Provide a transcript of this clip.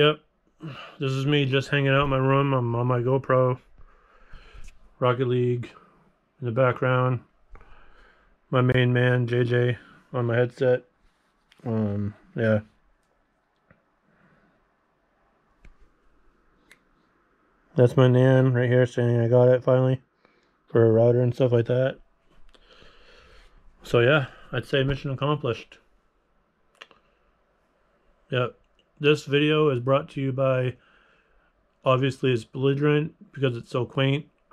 Yep. This is me just hanging out in my room. I'm on my GoPro. Rocket League in the background. My main man, JJ, on my headset. Um, yeah. That's my Nan right here saying I got it finally for a router and stuff like that. So yeah, I'd say mission accomplished. Yep. This video is brought to you by obviously it's belligerent because it's so quaint.